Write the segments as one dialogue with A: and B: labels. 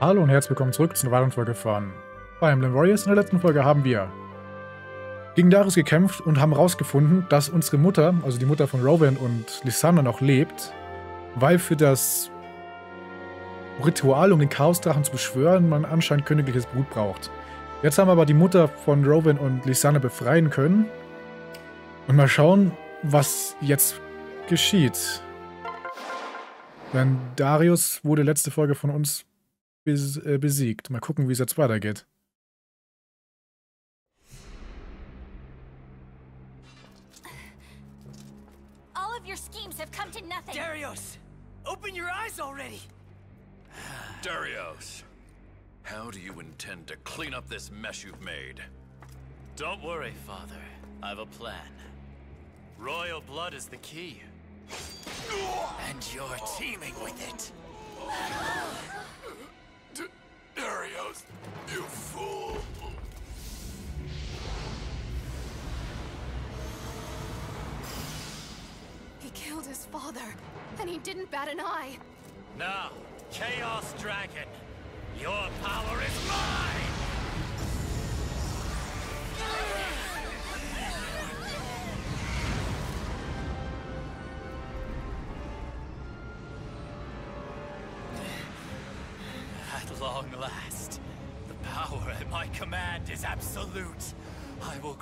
A: Hallo und herzlich willkommen zurück zu einer weiteren Folge von Fire Emblem Warriors. In der letzten Folge haben wir gegen Darius gekämpft und haben herausgefunden, dass unsere Mutter, also die Mutter von Rowan und Lysander, noch lebt, weil für das Ritual, um den Chaosdrachen zu beschwören, man anscheinend königliches Blut braucht. Jetzt haben wir aber die Mutter von Rowan und Lysander befreien können. Und mal schauen, was jetzt geschieht. Denn Darius wurde letzte Folge von uns bes äh, besiegt. Mal gucken, wie es jetzt weitergeht.
B: All of your schemes have come to nothing.
C: Darius! Open your eyes already!
D: Darius, how do you intend to clean up this mess you've made?
E: Don't worry, Father. I've a plan. Royal blood is the key. And you're teeming with it.
D: D you fool!
B: He killed his father, and he didn't bat an eye.
E: Now, Chaos Dragon, your power is mine!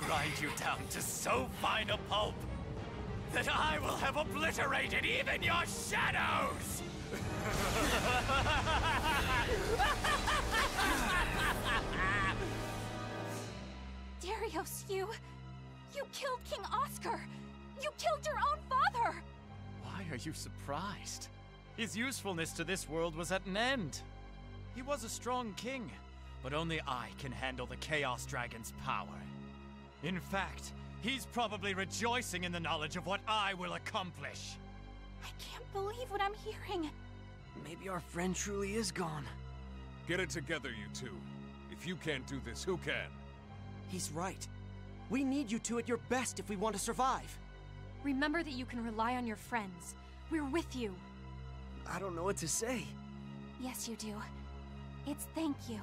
E: Grind you down to so fine a pulp that I will have obliterated even your shadows!
B: Darius, you. You killed King Oscar! You killed your own father!
E: Why are you surprised? His usefulness to this world was at an end. He was a strong king, but only I can handle the Chaos Dragon's power. In fact, he's probably rejoicing in the knowledge of what I will accomplish.
B: I can't believe what I'm hearing.
C: Maybe our friend truly is gone.
F: Get it together, you two. If you can't do this, who can?
C: He's right. We need you two at your best if we want to survive.
G: Remember that you can rely on your friends. We're with you.
C: I don't know what to say.
B: Yes, you do. It's thank you.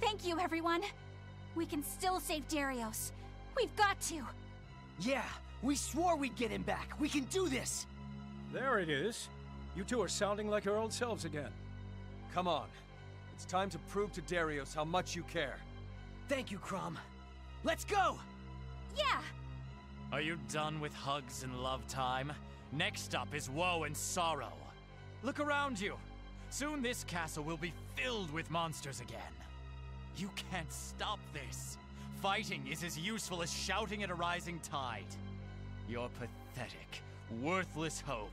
B: Thank you, everyone. We can still save Darius. We've got to.
C: Yeah, we swore we'd get him back. We can do this.
H: There it is. You two are sounding like your old selves again. Come on. It's time to prove to Darius how much you care.
C: Thank you, Crom. Let's go!
B: Yeah!
E: Are you done with hugs and love time? Next up is woe and sorrow. Look around you. Soon this castle will be filled with monsters again. You can't stop this. Fighting is as useful as shouting at a rising tide. Your pathetic, worthless hope.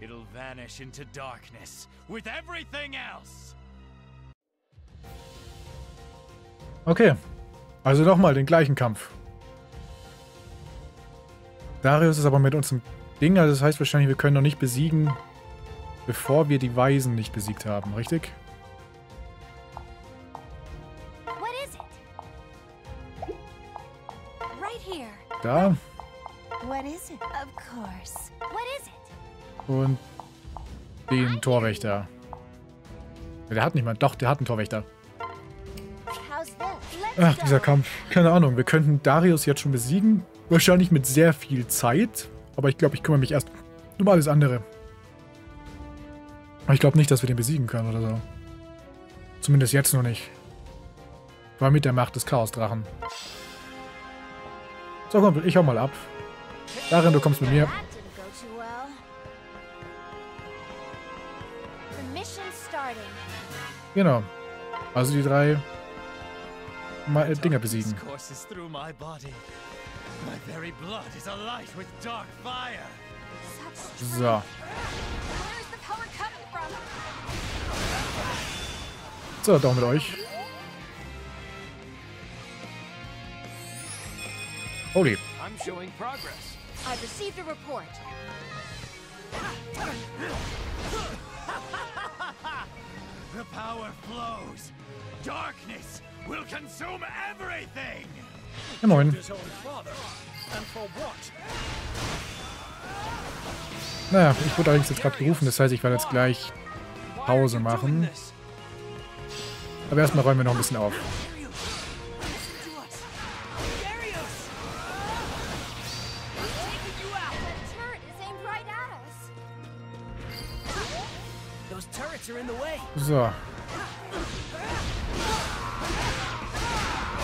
E: It'll vanish into darkness with everything else.
A: Okay. Also nochmal den gleichen Kampf. Darius ist aber mit uns im Ding, also das heißt wahrscheinlich, wir können noch nicht besiegen, bevor wir die Weisen nicht besiegt haben, richtig?
B: It?
A: Und den Torwächter. Der hat nicht mal. Doch, der hat einen Torwächter. Ach, dieser Kampf. Keine Ahnung. Wir könnten Darius jetzt schon besiegen. Wahrscheinlich mit sehr viel Zeit. Aber ich glaube, ich kümmere mich erst um alles andere. Aber ich glaube nicht, dass wir den besiegen können oder so. Zumindest jetzt noch nicht. War mit der Macht des Chaosdrachen. So, Kumpel, ich hau mal ab. Darin, du kommst mit mir. Genau. Also die drei Ma äh, Dinger besiegen.
E: Darkness courses through my body.
A: Holy.
H: I'm showing progress.
B: I've received a report.
E: The power flows. Darkness will consume everything.
A: Ja, moin. Naja, ich wurde allerdings jetzt gerade gerufen, das heißt, ich werde jetzt gleich Pause machen. Aber erstmal räumen wir noch ein bisschen auf. So.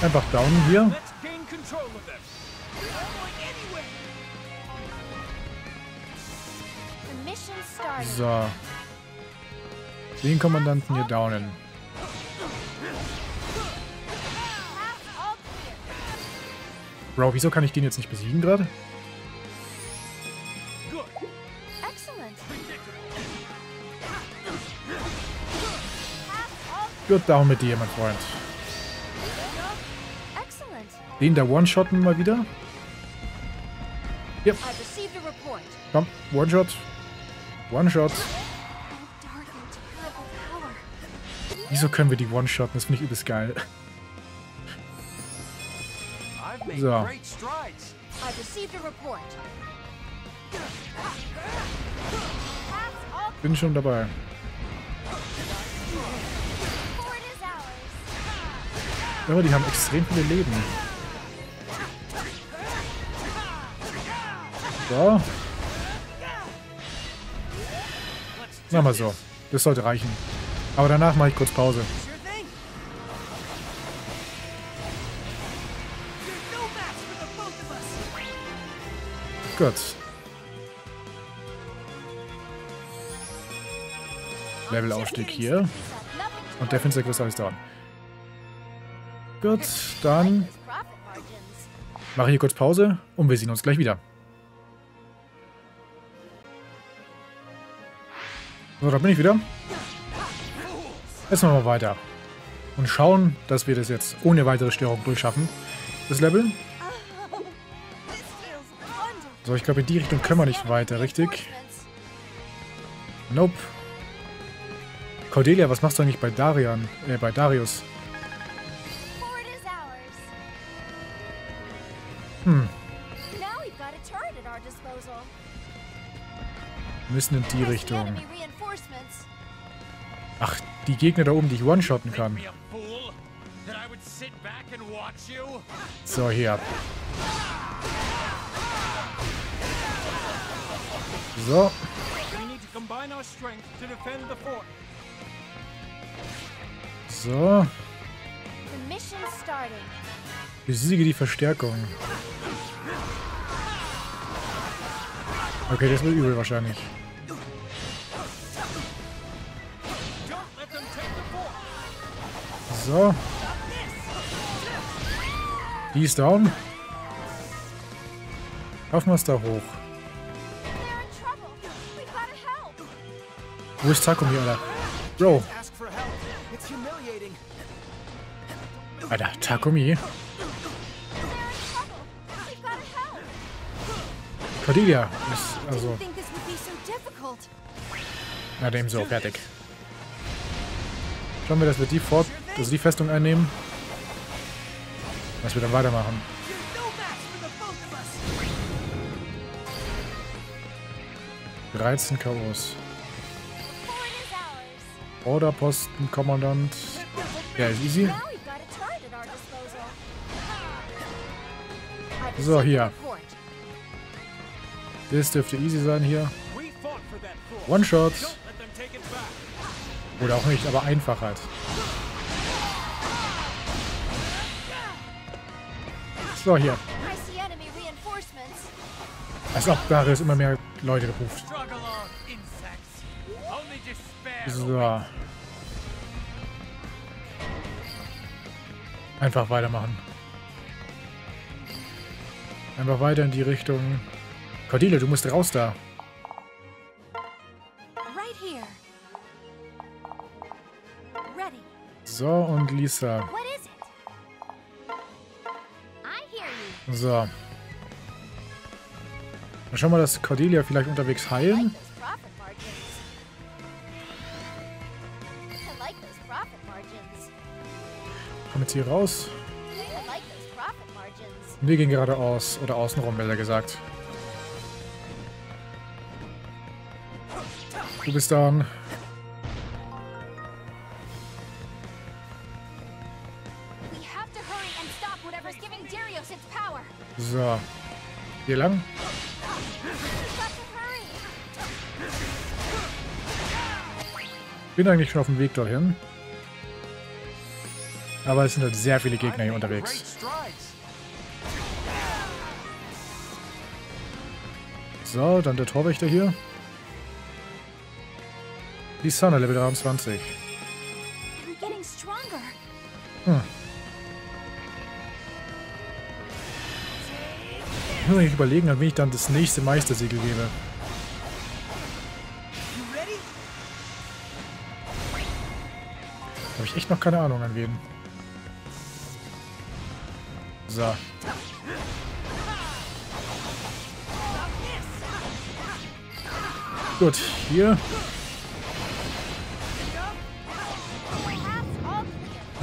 A: Einfach down hier. So. Den Kommandanten hier downen. Bro, wieso kann ich den jetzt nicht besiegen gerade? Gut down mit dir, mein Freund. Den da One-Shotten mal wieder.
B: Report.
A: Komm, One-Shot. One-Shot. Wieso können wir die One-Shotten? Das finde ich übelst geil.
C: I've made
A: So.
C: great strides.
B: I've received a report. Paths all
A: Bin schon dabei. Aber die haben extrem viele Leben. So. Na mal so. Das sollte reichen. Aber danach mache ich kurz Pause. Gut. Levelaufstieg hier. Und der finster Kristall ist down. Gut, dann mache ich hier kurz Pause und wir sehen uns gleich wieder. So, da bin ich wieder. Jetzt machen wir weiter. Und schauen, dass wir das jetzt ohne weitere Störung durchschaffen. Das Level. So, ich glaube, in die Richtung können wir nicht weiter, richtig? Nope. Cordelia, was machst du eigentlich bei Darian? Äh, bei Darius?
B: Disposal.
A: wir müssen in die Richtung. Ach, die Gegner da oben, die ich one-shotten kann. So, hier. So,
H: We need to combine our strength to defend the fort.
A: so. Besiege die Verstärkung. Okay, das wird übel wahrscheinlich. So. Die ist down. Laufen wir es da hoch. Wo ist Takumi, Alter? Bro. Alter, Takumi. Cordelia ist also.
B: So.
A: Na dem so, fertig. Schauen wir, dass wir die fort, dass wir die Festung einnehmen. Dass wir dann weitermachen.
C: There's no match for the both of us.
A: 13 KOs.
B: Forward is ours.
A: Orderposten, Kommandant. Ja, ist easy.
B: Now we've
A: Das dürfte easy sein hier.
H: We fought for that fort.
A: One-Shot.
H: Don't let them take it back.
A: Oder auch nicht, aber einfach halt. So, hier. Als ob Darius immer mehr Leute ruft. So. Einfach weitermachen. Einfach weiter in die Richtung. Cordelia, du musst raus da. So, und Lisa. So. Dann schauen wir, dass Cordelia vielleicht unterwegs heilen. Komm jetzt hier raus. Wir gehen geradeaus. Oder außenrum, besser gesagt. Du bist
B: power.
A: So. Hier lang. Bin eigentlich schon auf dem Weg dorthin. Aber es sind halt sehr viele Gegner hier unterwegs. So, dann der Torwächter hier. Die Sonne, Level 23.
B: I'm getting stronger.
A: Hm. Ich muss eigentlich überlegen, an wen ich dann das nächste Meistersiegel gebe. Habe ich echt noch keine Ahnung an wen. So. Gut, hier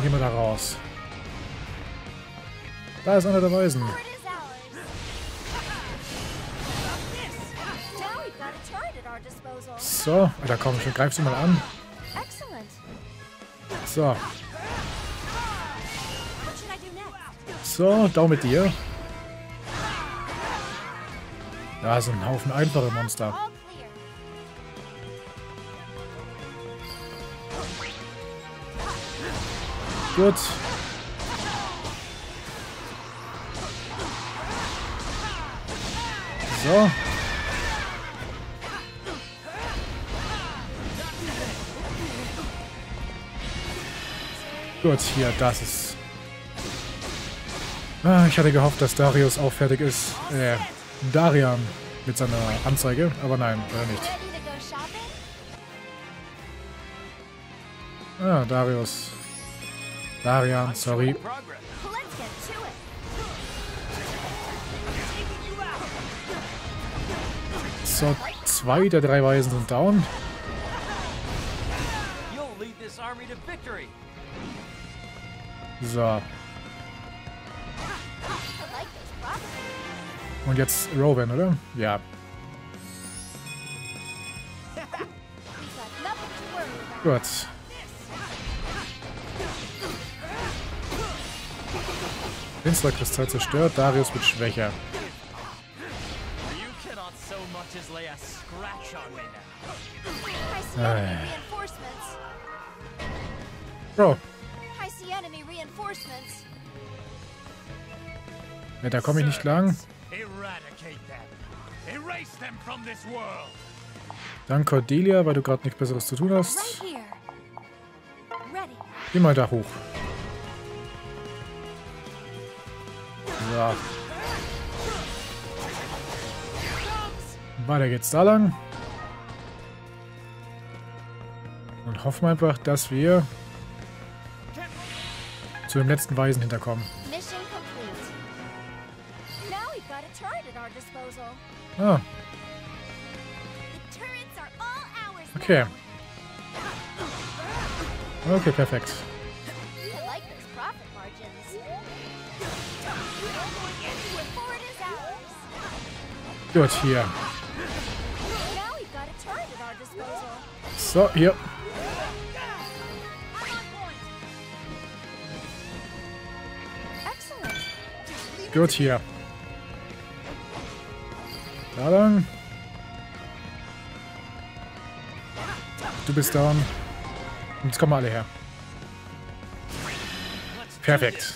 A: gehen wir da raus. Da ist einer der Weisen. So, da komm schon, greif sie mal an. So, so, Daumen mit dir. Da sind ein Haufen einfache Monster. Gut. So. Gut, hier, das ist... Ah, ich hatte gehofft, dass Darius auch fertig ist. Äh, Darian mit seiner Anzeige, aber nein, leider nicht. Ah, Darius. Darian, sorry. So, zwei der drei Weisen sind down.
E: You'll lead this army to victory.
A: So, und jetzt Rowan, oder? Ja. Gut.
E: Now.
B: I see
A: Ay.
B: enemy reinforcements.
A: Bro, ja, da komme ich nicht lang. Dann Cordelia, weil du gerade nichts Besseres zu tun hast. Geh mal da hoch. So. Weiter geht's da lang. Und hoffen einfach, dass wir zu dem letzten Weisen hinterkommen.
B: Mission complete. Now we've our disposal.
A: So, hier. Gut, hier. Da lang. Du bist down. Und jetzt kommen alle her. Perfekt.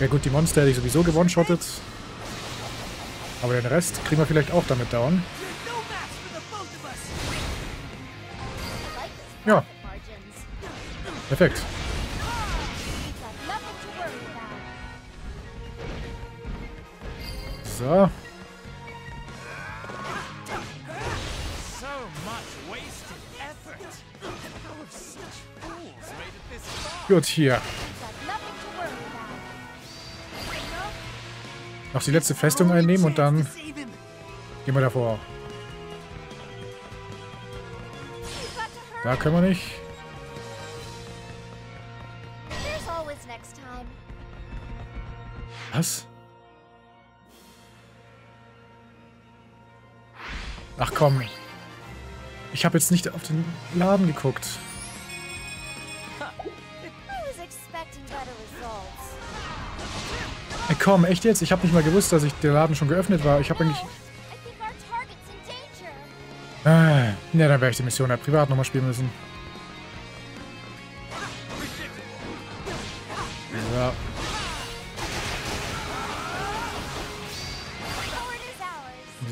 A: Ja gut, die Monster hätte ich sowieso gewone-shottet. Aber den Rest kriegen wir vielleicht auch damit down.
C: There's no match for the
A: Noch die letzte Festung einnehmen und dann gehen wir davor. Da können wir nicht. Was? Ach komm. Ich habe jetzt nicht auf den Laden geguckt. Komm, echt jetzt? Ich habe nicht mal gewusst, dass ich der Laden schon geöffnet war. Ich habe eigentlich... Ah, ja, dann werde ich die Mission halt privat nochmal spielen müssen.
B: Ours.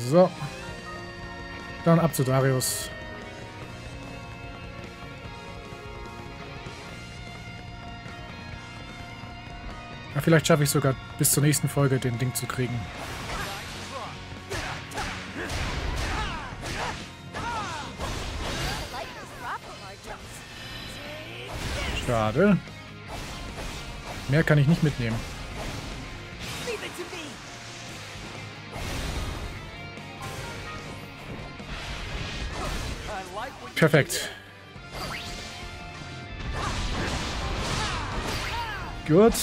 A: So. Dann ab zu Darius. Vielleicht schaffe ich sogar bis zur nächsten Folge den Ding zu kriegen. Schade. Mehr kann ich nicht mitnehmen. Perfekt. Gut.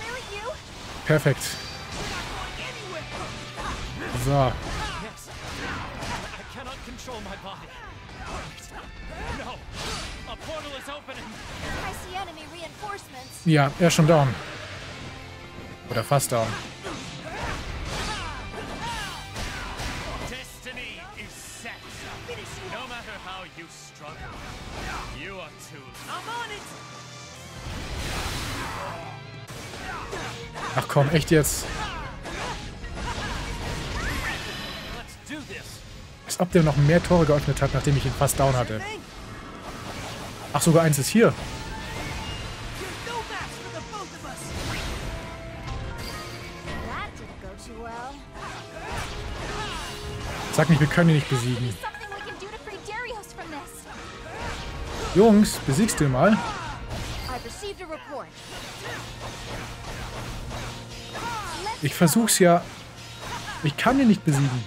B: Really you?
A: Perfekt. So. Ja, er ist schon down. Oder fast down. Komm, echt jetzt? Als ob der noch mehr Tore geöffnet hat, nachdem ich ihn fast down hatte. Ach, sogar eins ist hier. Sag nicht, wir können ihn nicht besiegen. Jungs, besiegst du mal? Ich versuch's ja. Ich kann ihn nicht besiegen.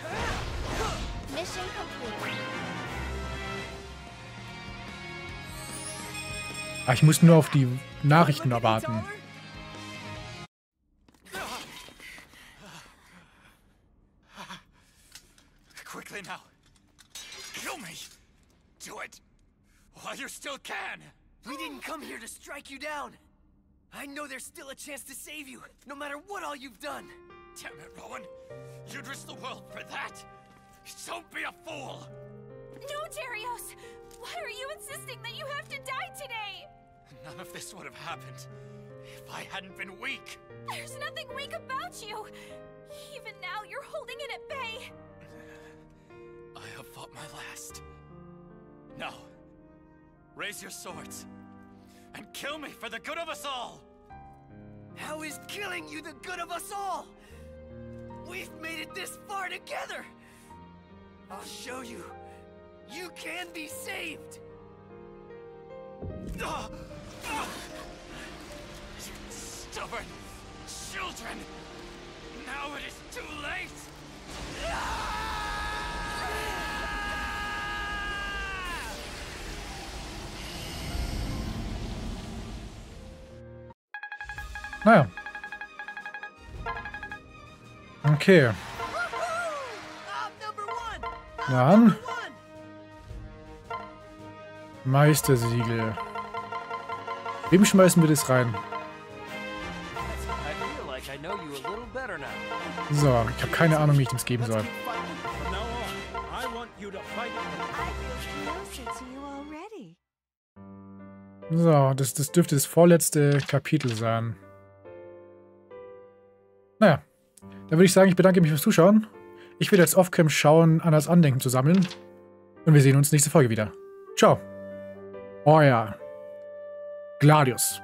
A: Ah, ich muss nur auf die Nachrichten erwarten.
E: Quickly now. Kill me. Do it. While you still can.
C: We didn't come here to strike you down. I know there's still a chance to save you, no matter what all you've done.
E: Damn it, Rowan. You'd risk the world for that. Don't be a fool.
B: No, Darius! Why are you insisting that you have to die today?
E: None of this would have happened if I hadn't been weak.
B: There's nothing weak about you. Even now, you're holding it at bay.
E: I have fought my last. Now, raise your swords and kill me for the good of us all.
C: How is killing you the good of us all? We've made it this far together. I'll show you. You can be saved.
E: Ah! You stubborn children! Now it is too late!
A: Naja. Okay. Dann. Meistersiegel. Wem schmeißen wir das rein? So, ich habe keine Ahnung, wie ich das geben soll. So, das, das dürfte das vorletzte Kapitel sein. Naja, dann würde ich sagen, ich bedanke mich fürs Zuschauen. Ich werde jetzt off-cam schauen, an das Andenken zu sammeln. Und wir sehen uns nächste Folge wieder. Ciao. Euer Gladius.